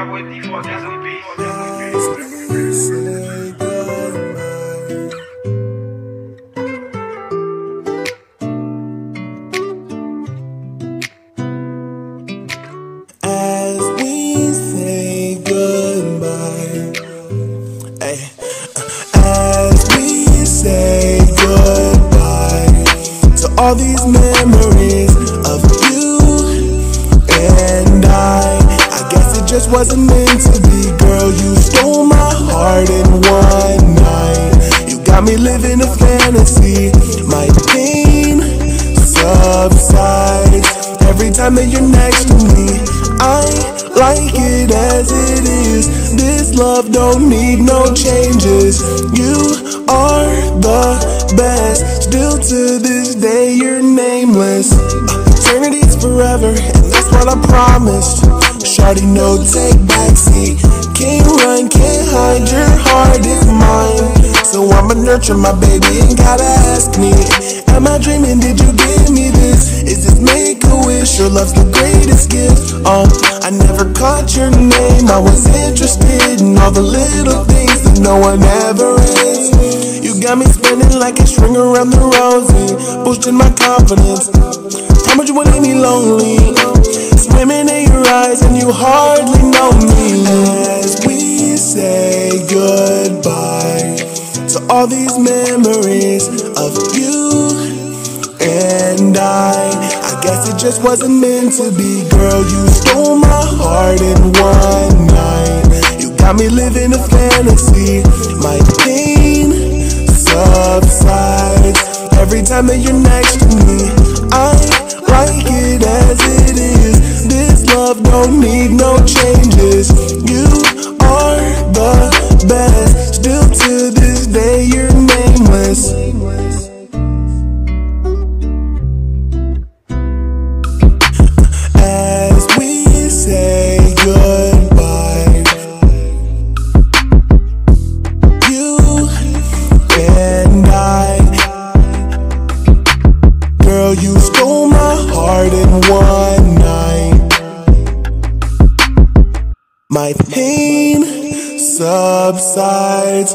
Cowboy D4 is a beast. As we say goodbye, ay, as we say goodbye to all these You stole my heart in one night. You got me living a fantasy. My pain subsides every time that you're next to me. I like it as it is. This love don't need no changes. You are the best. Still to this day, you're nameless. Eternity's forever, and that's what I promised. Shawty, no take backseat. Can't nurture my baby and gotta ask me Am I dreaming, did you give me this? Is this make a wish, your love's the greatest gift? Um, I never caught your name, I was interested in all the little things that no one ever is You got me spinning like a string around the rosy Boosting my confidence How much you wanna leave me lonely? Swimming in your eyes and you hardly all these memories of you and I. I guess it just wasn't meant to be, girl. You stole my heart in one night. You got me living a fantasy. My pain subsides every time that you're next to me. I My pain subsides